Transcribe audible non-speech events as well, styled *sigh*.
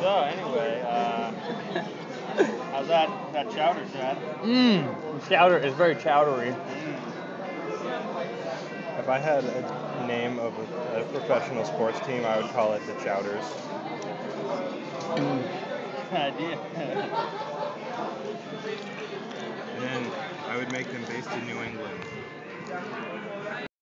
So anyway, uh, how's that that chowder, Chad? Mmm, chowder is very chowdery. If I had a name of a, a professional sports team, I would call it the Chowders. Mm. *laughs* Good idea. and then I would make them based in New England.